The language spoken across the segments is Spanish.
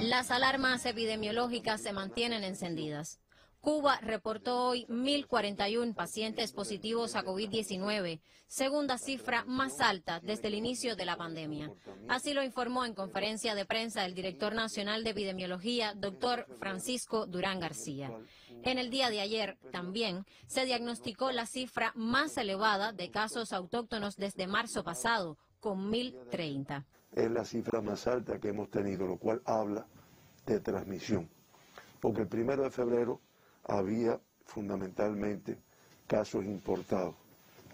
Las alarmas epidemiológicas se mantienen encendidas. Cuba reportó hoy 1.041 pacientes positivos a COVID-19, segunda cifra más alta desde el inicio de la pandemia. Así lo informó en conferencia de prensa el director nacional de epidemiología, doctor Francisco Durán García. En el día de ayer también se diagnosticó la cifra más elevada de casos autóctonos desde marzo pasado, con 1.030. Es la cifra más alta que hemos tenido, lo cual habla de transmisión. Porque el primero de febrero había fundamentalmente casos importados.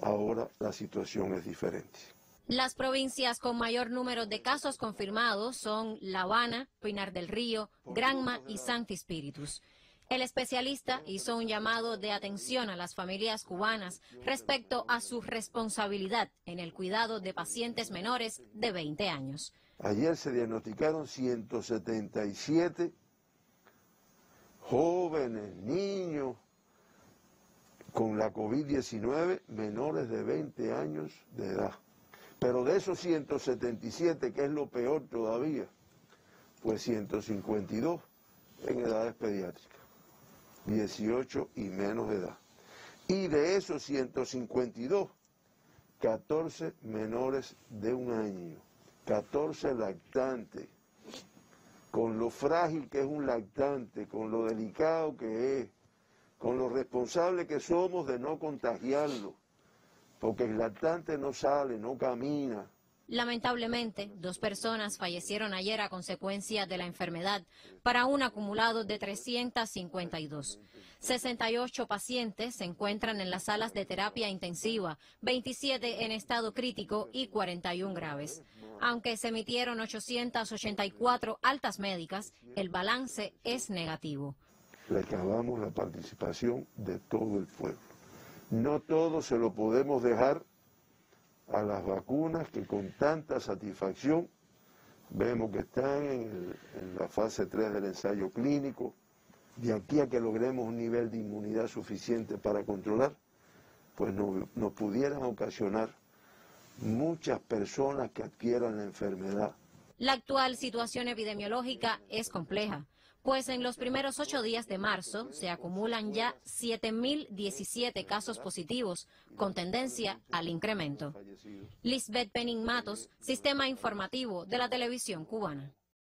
Ahora la situación es diferente. Las provincias con mayor número de casos confirmados son La Habana, Pinar del Río, Granma y Santi Spiritus. El especialista hizo un llamado de atención a las familias cubanas respecto a su responsabilidad en el cuidado de pacientes menores de 20 años. Ayer se diagnosticaron 177 jóvenes, niños con la COVID-19 menores de 20 años de edad. Pero de esos 177, que es lo peor todavía, pues 152 en edades pediátricas, 18 y menos de edad. Y de esos 152, 14 menores de un año, 14 lactantes con lo frágil que es un lactante, con lo delicado que es, con lo responsable que somos de no contagiarlo, porque el lactante no sale, no camina, Lamentablemente, dos personas fallecieron ayer a consecuencia de la enfermedad, para un acumulado de 352. 68 pacientes se encuentran en las salas de terapia intensiva, 27 en estado crítico y 41 graves. Aunque se emitieron 884 altas médicas, el balance es negativo. Recabamos la participación de todo el pueblo. No todo se lo podemos dejar a las vacunas que con tanta satisfacción vemos que están en, la fase 3 del ensayo clínico. De aquí a que logremos un nivel de inmunidad suficiente para controlar, pues nos pudieran ocasionar muchas personas que adquieran la enfermedad. La actual situación epidemiológica es compleja pues en los primeros ocho días de marzo se acumulan ya 7.017 casos positivos, con tendencia al incremento. Lisbeth Penin Matos, Sistema Informativo de la Televisión Cubana.